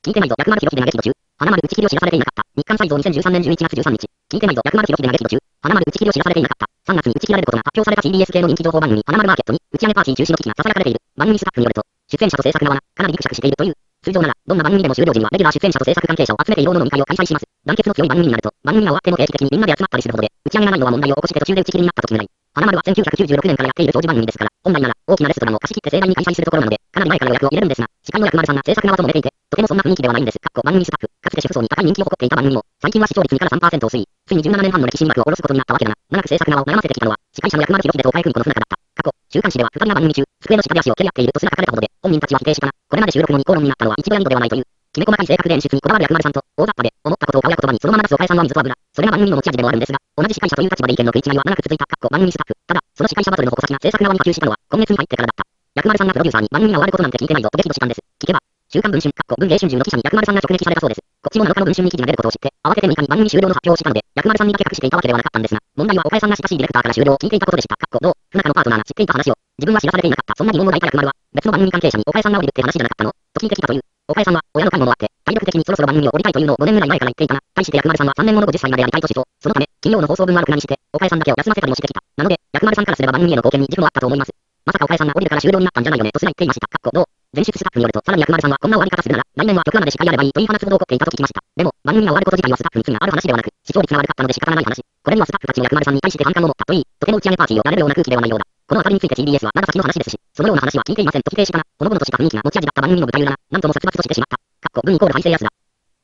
聞いてないぞ、薬丸博秀嘆き途中。花丸打ち切りを知らされていなかった。日刊再造2013年11月13日。聞いてないぞ、薬丸博秀嘆き途中。花丸打ち切りを知らされていなかった。3月に打ち切られることが発表された CBS 系の人気情報番組、花丸マーケットに、打ち上げパーティー中止の危機が囁かれている。番組スタッフによると、出演者と制作側がかなりギクシャクしているという。通常なら、どんな番組でも終了時にはレギュラー出演者と制作関係者を集めて移動の飲み会を開催します。団結の強い番組になると、番組が終わっても定期的にみんなで集まったりするほどで、打ち上げがないのは問題を起こして途中で打ち切りになった時ぐらい。花丸は1996年からやっている長寿番組ですから、本来なら大きなレストランを貸し切って盛大に開催するところなので、かなり前から予約を入れるんですが、司会の薬丸さんが制作側ともめていて、とてもそんな雰囲気ではないんです。かっこ番組スタッフ、かつて主婦層に高い人気を誇っていた番組も、最近は視聴率2から3%を推移、ついに17年半の歴史に幕を下ろすことになったわけだが、長く制作側を悩ませてきたのは、司会者の薬丸博秀と岡江久美子の不仲だった。過去、週刊誌では二人が番組中、机の下で足を蹴り合っているとすら書かれたほどで、本人たちは否定したが、これまで収録後に口論になったのは一部や二度ではないという。きめ細かい性格で演出にこだわる薬丸さんと、大雑把で、思ったことを顔や言葉にそのまま出す岡江さんは水と油。それが番組の持ち味でもあるんですが、同じ司会者という立場で意見の食い違いは長く続いた。かっこ番組スタッフ。ただ、その司会者バトルの矛先が制作側に波及したのは、今月に入ってからだった。薬丸さんがプロデューサーに番組が終わることなんて聞いてないぞと激怒したんです。聞けば、週刊文春、かっこ文藝春秋の記者に薬丸さんが直撃されたそうです。こっちも7日の文春に記事が出ることを知って、慌てて6日に番組終了の発表をしたので、薬丸さんにだけ隠していたわけではなかったんですが、問題は岡江さんが親しいディレクターから終了を聞いていたことでした。かっこどう、不仲のパートナーが知っていた話を、自分は知らされていなかった。そんな疑問を抱いた薬丸は、別の番組関係者に岡江さんが降りるって話じゃなかったのと聞いてきたという。岡江さんは、親の介護もあって、体力的にそろそろ番組を降りたいというのを5年ぐらい前から言っていたが、対して薬丸さんは3年後の50歳までやりたいと主張。そのため、金曜の放送分は6にして、岡江さんだけを休ませたりもしてきた。なので、薬丸さんからすれば番組への貢献に自負もあったと思います。まさか岡江さんが降りるから終了になったんじゃないよねとすら言っていました。かっこどう前出スタッフによると、さらに薬丸さんはこんな終わり方するなら、来年は曲までしっかやればいいという話ほど起こっていたと聞きました。でも、番組が終わること自体はスタッフに罪がある話ではなく、視聴率が悪かったので仕方がない話。これにはスタッフたちの薬丸さんに対して反感を持ったといい、とても打ち上げパーティーをやれるような空気ではないようだ。このあたりについて TBS はまだ先の話ですし、そのような話は聞いていませんと否定したが、ほのぼのとした雰囲気が持ち味だった番組の舞台裏が、なんとも殺伐としてしまった。かっこ文イコール敗勢安だ。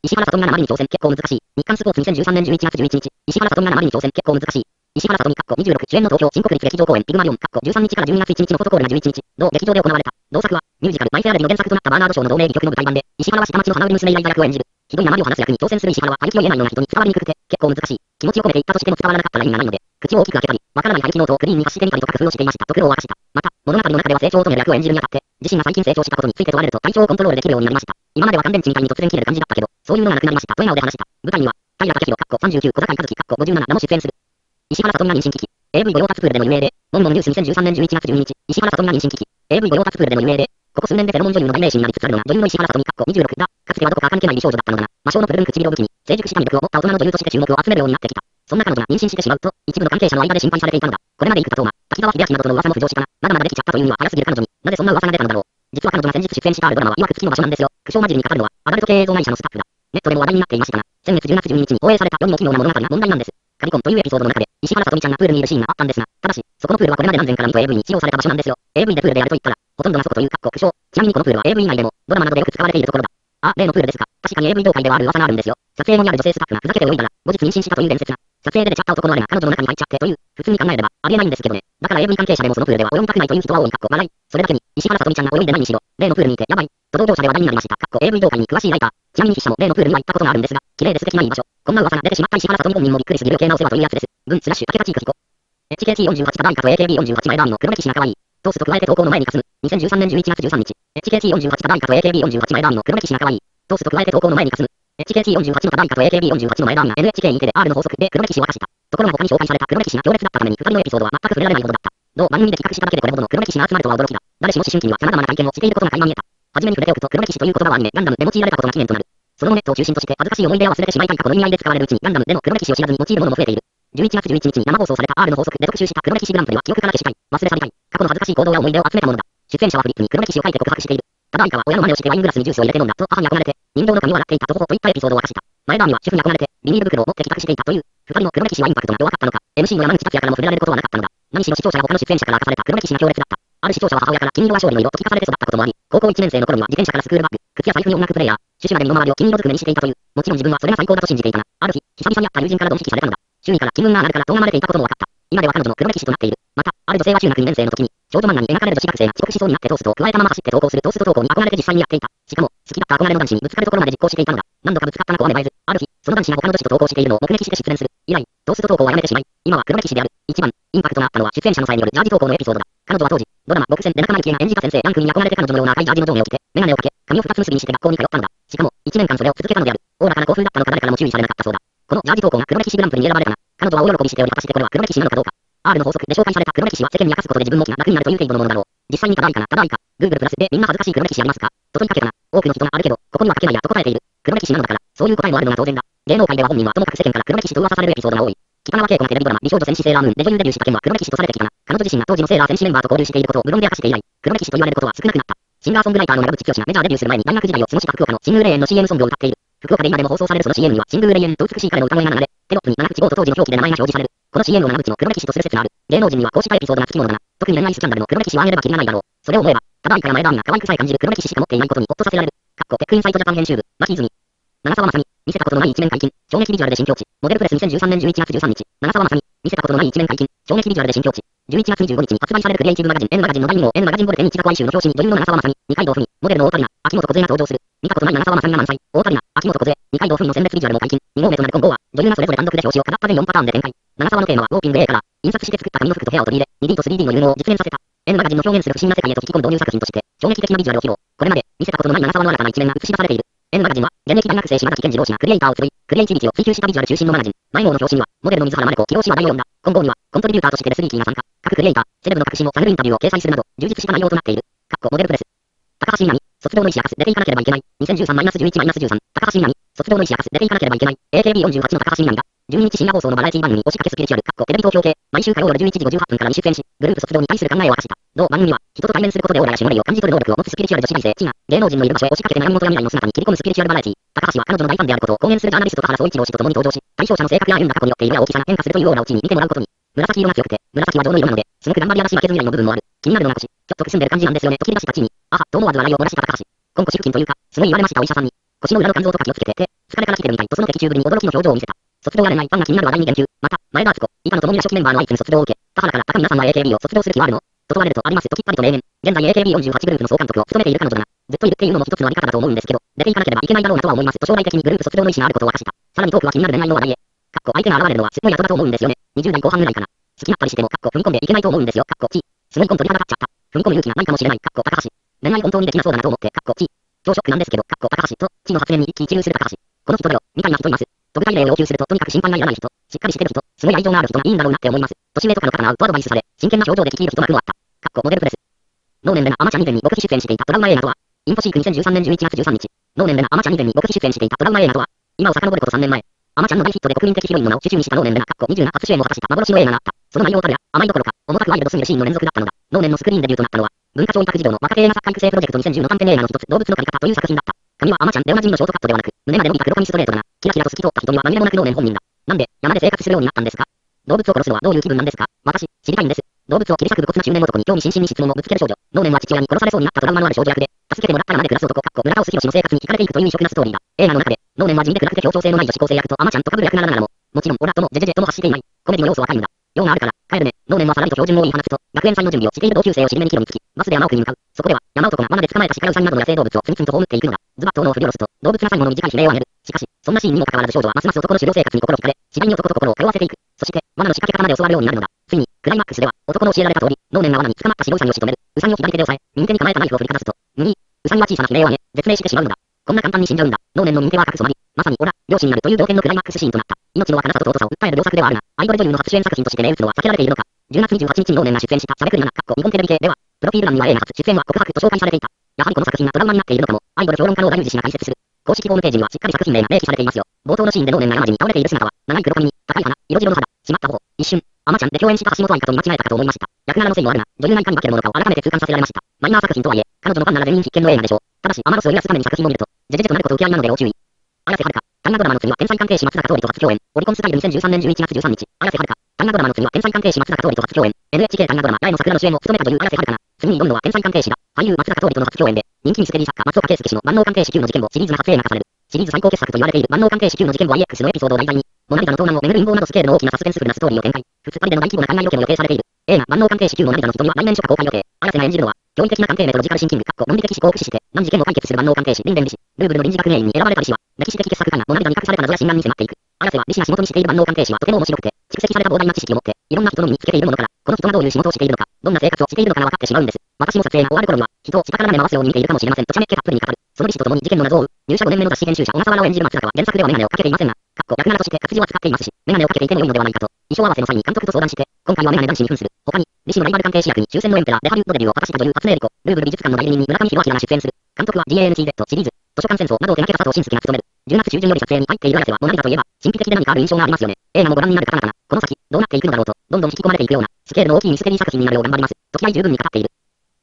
石原さとみが生に挑戦結構難しい。日刊スポーツ2013年11月11日。石原さとみが訛りに挑戦結構難しい。石原さとみ、かっこ26主演の東京新国立劇場公演ピグマリオン、かっこ13日から12月1日のフォトコールが11日、同劇場で行われた。同作は、ミュージカル、マイフェアレディの原作となったバーナード・ショーの同名戯曲の舞台版で、石原は下町の花売り娘イライザ役を演じる。ひどい訛りを話す役に挑戦する石原は、ハ行を言えないような人に伝わりにくくて、結構難しい。気持ちを込めて言ったとしても伝わらなかったラインがないので、口を大きく開けたり、わからない排気ノートをクリーンに発してみたりとか工夫をしていましたと苦労を明かした。また、物語の中では成長を遂げる役を演じるにあたって、自身が最近成長したことについて問われると体調をコントロールできるようになりました。今までは乾電池みたいに突然切れる感じだったけど、そういうのがなくなりました。と笑顔で話した。舞台には、平武宏、かっこ39、小坂井和樹、かっこ57らも出演する。石原さとみが妊娠危機。AV 御用達プールでの有名で、モンモンニュース2013年11月12日、石原さとみが妊娠危機。AV 御用達プールでの有名で、ここ数年でフェロモン女優の代名詞になりつつあるのが女優の石原さとみ、かっこ26だ。かつてはどこか関係ない美少女だったのだが、魔性のプルルン唇を武器に、成熟した魅力を持った大人の女優として注目を集めるようになってきた。そんな彼女が妊娠してしまうと、一部の関係者の間で心配されていたのだ。これまで生田斗真、滝川秀明などとの噂も浮上したが、まだまだできちゃったというには早すぎる彼女に、なぜそんな噂が出たのだろう。実は彼女が先日出演したあるドラマは、曰く月の場所なんですよ。苦笑混じりに語るのは、アダルト系映像会社のスタッフだ。ネットでも話題になっていましたが、先月10月12日に放映された世にも奇妙な物語が問題なんです。カリコンというエピソードの中で、石原さとみちゃんがプールにいるシーンがあったんですが、ただし、そこのプールはこれまで何千から見と AV に使用された場所なんですよ。AV でプールでやると言ったら、ほとんどがそこという格好苦笑。ちなみにこのプールは AV 以外でも、ドラマなどでよく使われているところだ。あ、例のプールですか。確かに AV 業界ではある噂があるんですよ。撮影後にある女性スタッフがふざけて泳いだら、後日妊娠したという伝説が、撮影で出ちゃった男のあれが彼女の中に入っちゃってという、普通に考えれば、ありえないんですけどね。だから AV 関係者でもそのプールでは泳ぎたくないという人は多いかっこ笑い。それだけに、石原さとみちゃんが泳いでないにしろ、例のプールにいてやばい。と同業者で話題になりました。かっこ AV 業界に詳しいライター。ちなみに筆者も例のプールには行ったことがあるんですが、綺麗で素敵ないい場所。こんな噂が出てしまった石原さとみ本人もびっくりすぎる余計なお世話というやつです。文スラッシュ竹田チークヒコ。HKT48 タバイカと AKB48 前ダーミの黒歴史が可愛い。トースト加えて投稿の前にかすむ。2013年11月13日。HKT48 タバイカと AKB48 前ダーミの黒歴史が可愛い。トースト加えて投稿の前にかすむ。HKT48 のタバイカと AKB48 の前ダーミが NHK にてで R の法則で黒歴史を明かした。ところが他に紹介された黒歴史が強烈だったために二人のエピソードは全く触れられないほどだった。同番組で企画しただけでこれほどの黒歴史が集まるとは驚きだ。誰しも思春期には様々な体験をしていることが垣間見えた。はじめに触れておくと黒歴史という言葉はアニメ、ガンダムで用いられたことが起源となる。その後ネットを中心として恥ずかしい思い出を忘れてしまいたい過去の意味合いで使われるうちにガンダムでの黒歴史を知らずに用いるものも増えている。11月11日に生放送された R の法則で特集した黒歴史グランプリは記憶から消したい、忘れ去りたい、過去の恥ずかしい行動や思い出を集めたものだ。出演者はフリップに黒歴史を書いて告白している。ただ以下は親の真似をしてワイングラスにジュースを入れて飲んだと母に憧れて、人形の髪を洗っていたとほほといったエピソードを明かした。前田には主婦に憧れて、ビニール袋を持って帰宅していたという、二人の黒歴史はインパクトが弱かったのか、MC の山口達也からも触れられることはなかったのだ。何しろ視聴者が他の出演者から明かされた黒歴史が強烈だった。ある視聴者は母親から金色は勝利の色と聞かされて育ったこともあり、高校1年生の頃には自転車からスクールバッグ、靴や財布に音楽プレイヤー、趣旨まで身の回りを金色ずくめにしていたという。もちろん自分はそれが最高だと信じていたが、ある日、久々に会った友人からドン引きされたのだ。周囲から気分が上がるからとがまれていたことも分かった。今では彼女の黒歴史となっている。また、ある女性は中学2年生の時に、少女漫画に描かれる女子学生が遅刻しそうになってトーストを加えたまま走って投稿するトースト投稿に憧れて実際にやっていた。しかも、好きだった憧れの男子にぶつかるところまで実行していたのだ。何度かぶつかったの子は芽生えず、ある日、その男子が他の女子と投稿しているのを目撃して失恋する。以来、トースト投稿はやめてしまい、今は黒歴史である。一番、インパクトがあったのは出演者の際によるジャージ投稿のエピソードだ。彼女は当時、ドラマ、極戦で仲間由紀が演じた先生ランクに憧れて彼女のような赤いジャージの上下を着て、メガネをかけ、髪を二つ結びにして学校に通ったのだ。しかも、一年間それを続けたのである。おおらかな興奮だったのか誰からも注意されなかったそうだ。このジャージ投稿が黒歴史グランプリに選ばれたが、彼女は大喜びしており果たしてこれは黒歴史なのかどうか。R の法則で紹介された黒歴史は世間に明かすことで自分も気が楽になるという程度のものだろう。実際にただいかな、ただいか、Google プラスでみんな恥ずかしい黒歴史ありますか？外にかけたな。多くの人があるけど、ここには書けないやと答えている。黒歴史なのだから、そういう答えもあるのが当然だ。芸能界では本人はともかく世間から黒歴史と噂されるエピソードが多い。北川景子がテレビドラマ、美少女戦士セーラームーンで女優デビューした件は黒歴史とされてきたが、彼女自身が当時のセーラー戦士メンバーと交流していることを無論で明かして以来、黒歴史と言われることは少なくなった。シンガーソングライターの長渕剛がメジャーデビューする前に大学時代を過ごした福岡のシングーレインの CM ソングを歌っている。福岡で今でも放送されるその CM には、シングーレインと美しい彼の歌声が流れ、テロップに長渕剛と当時の表記で名前が表示される。この CM を長渕の黒歴史とする説がある。芸能人にはこうしたエピソードがつきものだな。特に恋愛スキャンダルの黒歴史はあげればきりがないだろう。それを思えば、ただいから前段が可愛くさえ感じる黒歴史しか持っていないことにほっとさせられる。かっこテックインサイトジャパン編集部、牧泉。長澤まさみ、見せたことのない一面解禁、衝撃ビジュアルで新境地、モデルプレス2013年11月13日、長澤まさみ、見せたことのない一面解禁、衝撃ビジュアルで新境地、11月25日に発売されるクリエイティブマガジン N マガジンの第2号 N マガジンボルテン日学愛集の表紙に女優の長澤まさみ、二階堂ふみ、モデルの大谷菜、秋元梢が登場する。見たことない長澤まさみが満載、大谷菜、秋元梢、二階堂ふみの選別ビジュアルも解禁、2号目となる今後は、女優がそれぞれ単独で表紙を飾った全4パターンで展開。長澤のテーマはウォーピング A から、印刷して作った紙の服と部屋を取り入れ、2D と 3D の融合を実現させた。N マガジンの表現する不審な世界へと引き込む導入作品として、衝撃的なビジュアルを披露。これまで、見せたことのない長澤の新たな一面が映し出されている。N マガジンは、現役大学生島崎健二郎氏がクリエイターを集い、クリエイティビティを追求したビジュアル中心のマガジン。前号の表紙には、モデルの水原真理子、起用氏は第4だ。今後には、コントリビューターとしてレスリーキーが参加。各クリエイター、セレブの隠しも探るインタビューを掲載するなど、充実した内容となっている。かっこモデルプレス。高橋みなみ、卒業の意思明かす、出ていかなければいけない。2013-11-13、高橋みなみ、卒業の意思明かす、出ていかなければいけない。AKB48 の高橋みなみが、12日深夜放送のバラエティ番組、押しかけスピリチュアル、かっこテレビ東京系、毎週火曜夜11時58分からに出演し、グループ卒業に対する考えを明かした。同番組は、人と対面することでオーラやしもれを感じ取る能力を持つスピリチュアル女子大生、地が、芸能人のいる場所へ押しかけて悩み事や未来の姿に切り込むスピリチュアルバラエティ。高橋は彼女の大ファンであることを公言するジャーナリスト田原総一郎氏と共に登場し、対象者の性格や歩んだ過去によって色や大きさが変化するというようなうちに見てもらうことに。紫色が強くて、紫は情の色なので、すごく頑張り屋だし負けず嫌いの部分もある。気になるのが腰、ちょっとくすんでる感じなんですよね、と切り出したちに、あは、と思わず笑いを漏らした高橋。今腰腹筋というか、すごい言われましたお医者さんに。腰の裏の肝臓とか気をつけて、て、疲れから来てるみたいとその的中ぶりに驚きの表情を見せた。卒業やれないファンが気になる話題に言及。また、前田敦子、板野友美ら初期メンバーの相次ぐ卒業を受け、田原から高皆さんは AKB を卒業する気はあるのと問われるとありますときっぱりと明言。現在 AKB48 グループの総監督を務めている彼女だが、ずっといるっていうのも一つのあり方だと思うんですけど、出ていかなければいけないだろうなとは思いますと将来的にグループ卒業の意思があることを明かした。さらにトークは気になる恋愛の話題へ。かっこ相手が現れるのはすごい後だと思うんですよね。20代後半ぐらいかな。好きなったりしても、かっこ踏み込んでいけないと思うんですよ。かっこち。すごいコントリ肌立っちゃった。踏み込む勇気がないかもしれない。かっこ高橋。恋愛本当にできなそうだなと思って、かっこち。超ショックなんですけど、かっこ高橋と、地の発言に一喜一憂する高橋。この人だよ、みたいな人います。と具体例を要求すると、とにかく心配がいらない人、しっかりしてる人、すごい愛情がある人がいいんだろうなって思います。年上とかの方が会うとアドバイスされ、真剣な表情で聞き入る人がもあった。かっこモデルプレス。能年レナアマチャ2年に極秘出演していたトラウマ映画とは、インフォシーク2013年11月13日、能年レナアマチャ2年に極秘出演していたトラウマ映画とは、今を遡ること3年前、アマちゃんの大ヒットで国民的ヒロインの名を主中にした能年レナ、かっこ20が初主演を果たした幻の映画があった。その内容たるや、甘いどころか、重たくワイルドすぎるシーンの連続だったのだ。能年のスクリーンデビューとなったのは、文化庁委託事業の若手映画作家育成プロジェクト2010の短編映画の一つ、動物の借り方という作品だった。髪はアマちゃんでおなじみのショートカットではなく、胸まで伸びた黒髪ストレートだが、キラキラと透き通った人は紛れもなく能年本人だ。なんで、山で生活するようになったんですか？動物を殺すのはどういう気分なんですか？私、知りたいんです。動物を切り裂く武骨な中年男に興味津々に質問をぶつける少女。脳年は父親に殺されそうになったトラウマのある少女役で、助けてもらったらまで暮らす男、かっこ村尾杉の生活に惹かれていくという異色なストーリーだ。映画の中で、能年は地味で暗くて協調性のない女子高生役とアマちゃんと被る役ならながらも、もちろんオラともジェジェジェとも発していない。コメディの要素は皆無だ。用があるから、帰るね。能年はさらりと標準語を言い放つと、学園祭の準備をしている同級生を尻目に帰路につき、バスで山奥に向かう。そこでは、山男が罠で捕まえた鹿やウサギなどの野生動物を次々と葬っていくのだ。ズバッと斧を振り下ろすと、動物が最後の短い悲鳴を上げる。しかし、そんなシーンにもかかわらず少女はますます男の狩猟生活に心惹かれ、次第に男と心を通わせていく。そして、罠の仕掛け方まで教わるようになるのだ。ついに、クライマックスでは、男の教えられた通り、能年が罠に捕まった白ウサギを仕留める。ウサギを左手で押さえ、右手に構えたナイフを振りかざすと、右、ウサギは小さな悲鳴を上げ、絶命してしまうのだ。こんな簡単に死んじゃうんだ。能年の右手は赤く染まり、まさに、オラ、両親になるという同点のクライマックスシーンとなった。命の儚さと尊さを訴える良作ではあるが、アイドル女優の初主演作品として名打つのは避けられているのか。10月28日に能年が出演したサベクリナナ、日本テレビ系では、プロフィール欄には映画初出演は告白と紹介されていた。やはりこの作品がトラウマになっているのかも、アイドル評論家の小田裕二氏が解説する。公式ホームページにはしっかり作品名が明記されていますよ。冒頭のシーンで能年が山地に倒れている姿は、長い黒髪に、高い鼻、色白の肌、締まった頬、一瞬、アマちゃんで共演した橋本愛かと見間違えたかと思いました。役柄のせいもあるが、女優がいかに化けるものかを改めて痛感させられました。マイナー作品とはいえ、彼女のファンなら全員必見の映画でしょう。ただし、アマロスを揺らすために作品を見ると、ジェジェジェとなること受け合いなので要注意。綾瀬はるか、大河ドラマの次は天才関係士松坂桃李と初共演。オリコンスタイル2013年11月13日。綾瀬はるか、大河ドラマの次は天才関係士松坂桃李と初共演。NHK 大河ドラマ、八重の桜の主演を務めた女優綾瀬はるかが、次に挑むのは天才関係士だ。俳優松坂桃李との初共演で、人気ミステリー作家松岡圭介氏の万能関係士級の事件簿シリーズが撮影がされる。シリーズ最高傑作と言われている万能関係士級の事件簿 IX のエピソードを題材に、モナリザの盗難をめぐる陰謀などスケールの大きなサスペンスフルなストーリーを展開。普通パリでの大規模な海外ロケも予定されている。映画万能関係士級の涙の瞳は来年初夏公開予定。綾瀬が演じるのは、驚異的な関係メトロジカルシンキング、論理的思考を駆使して、何事件も解決する万能関係士、リンデン理士、ルーブルの臨時学芸員に選ばれた理士は、歴史的傑作家がモナリザに隠された謎や診断に迫っていく。綾瀬は理士が仕事にしている万能関係士はとても面白くて、蓄積された膨大な知識を持って、いろんな人の身につけているものから、この人がどういう仕事をしているのか、どんな生活をしているのかが分かってしまうんです。私も撮影が終わる頃には、人を下から舐め回すように見ているかもしれません。とちゃめっ気たっぷりに語る。その理士と共に事件の謎を追う。入社5年目の雑誌編集者小笠原を演じる松坂は原作ではメガネをかけていません。が、かっこ役柄として活字は使っていますし、メガネをかけていても良いのではないかと、衣装合わせの際に監督と相談して、今回はメガネ男子に扮する。他に、理士のライバル関係士役に抽選のエンペラーでハリウッドデビューを果たした女優初音エリコ、ルーブル美術館の代理人に村上弘明が出演する。監督は GANCZ シリーズ、図書館戦争などを手掛けた佐藤慎介が務める。10月中旬より撮影に入っている綾瀬は、モナリザといえば、神秘的で何かある印象がありますよね。映画もご覧になる方々が、この先、どうなっていくのだろうと、どんどん引き込まれていくような、スケールの大きいミステリー作品になるよう頑張ります。時合十分に語っている。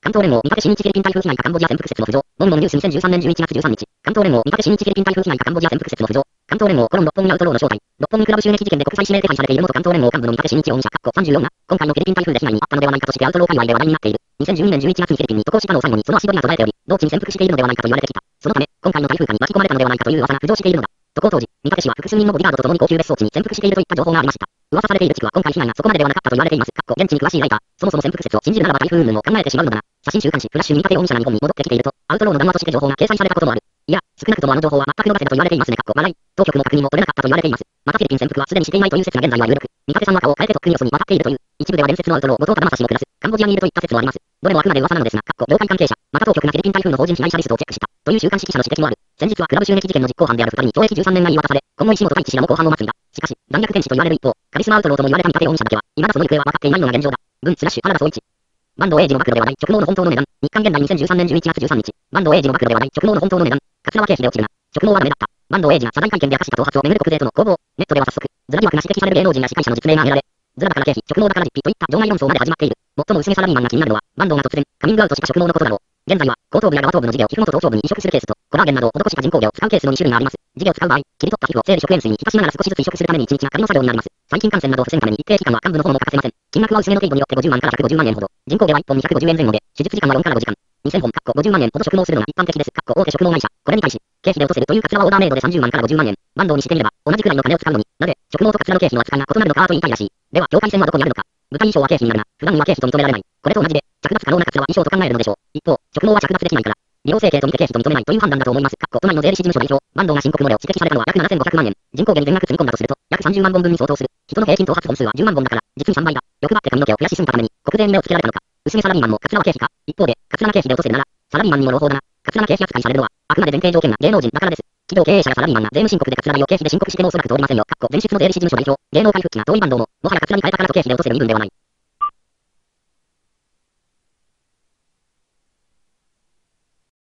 関東連合、見かけ新日フィリピン台風被害かカンボジア潜伏説の浮上。ボンボンニュース2013年11月13日。関東連合、見かけ新日フィリピン台風被害かカンボジア潜伏説の浮上。関東連合、コロン六本木アウトローの正体。六本木クラブ襲撃事件で国際指名手配されている元関東連合幹部の見かけ新日容疑者、34が、今回のフィリピン台風で被害にあったのではないかとしてアウトロー界隈で話題になっている。2012年11月にフィリピンに渡航したのを最後にその足取りが途絶えており、同地に潜伏しているのではないかと言われてきた。そのため、今回の台風下に巻き込まれたのではないかという噂が浮上しているのだ。渡航当時、三竹氏は複数人のボディガードと共に高級別荘地に潜伏しているといった情報がありました。噂されている地区は今回被害がそこまでではなかったと言われています。現地に詳しいライター、そもそも潜伏説を信じるならば台風雲も考えてしまうのだな。写真週刊誌フラッシュに見立て容疑者が日本に戻ってきていると、アウトローの談話として情報が掲載されたこともある。いや、少なくともあの情報は全くのせだと言われていますね。かっこ笑い。当局の確認も取れなかったと言われています。またフィリピン潜伏はすでにしていないという説が現在は有力。三竹さんは顔を変えてとっくによそに渡っているという。一部では伝説のアウトロー、後藤忠正氏も暮らす。カンボジアにいるといった説もあります。どれもあくまで噂なのですが、かっこ業界関係者、また当局がフィリピン台風の法人被害者リストをチェックした。という週刊誌記者の指摘もある。先日はクラブ襲撃事件の実行犯である二人に懲役13年が言い渡され、今後石本太一氏らも公判を待つんだ。しかし、残虐天使と言われる一方、カリスマアウトローとも言われた三竹容疑者だけは、未だその行方は分かっていないのが現状だ。文スラッシュ原田総一。バンドエイジの暴露で話題、直毛の本当の値段。日刊現代2013年11月13日。バンドエイジの暴露で話題、直毛の本当の値段。桂は経費で落ちるな。直毛はダメだった。バンドエイジが謝罪会見で明かした頭髪をめぐる国税との攻防。ネットでは早速、ズラ疑惑が指摘される芸能人や司会者の実名が挙げられ、ズラだから経費、直毛だから実費といった場外論争まで始まっている。最も薄めサラリーマンが気になるのは、バンドが突然、カミングアウトした直毛のことだろう。現在は、後頭部や側頭部の事業、皮膚元頭頂部に移植するケースと、コラーゲンなどを施した人工毛を使うケースの2種類があります。事業を使う場合、切り取った皮膚を生理食塩水に浸しながら少しずつ移植するために1日が仮の作業になります。細菌感染などを防ぐために一定期間は幹部の方も欠かせません。金額は薄めの程度によって50万から150万円ほど。人工毛は1本250円前後で、手術時間は4から5時間。2000本、50万円ほど植毛するのが一般的です。大手植毛会社。これに対し、経費で落とせるというカツラはオーダーメイドで30万から50万円。バンドにしてみれば、同じくらいの金を使うのに、なぜ、植毛とカツラの経費の扱いが異なるのかと言いたいらしい。では、境界線はどこにあるのか。舞台衣装は経費になるが、普段は経費と認められない。これと同じで、着脱可能なカツラは衣装と考えるのでしょう。一方、植毛は着脱できないから、利用整形と見て経費と認めないという判断だと思います。かっこ都内の税理士事務所代表、バンドが申告漏れを指摘されたのは約7500万円。人口減に全額積み込んだとすると、約30万本分に相当する。人の平均頭髪本数は10万本だから、実に3倍だ。欲張って髪の毛を増やしすぎたために、国税に目をつけられたのか。薄めサラリーマンもカツラは経費か。一方で、カツラが経費で落とせるなら、サラリーマンにも朗報だな。カツラが経費扱いされるのは、あくまで前提条件が芸能人だからです。企業経営者やサラリーマンが税務申告でカツラ代を経費で申告してもおそらく通りませんよ。かっこ前出の税理士事務所代表、芸能界復帰が遠いバンドも、もはやカツラに変えたからと経費で落とせる身分ではない。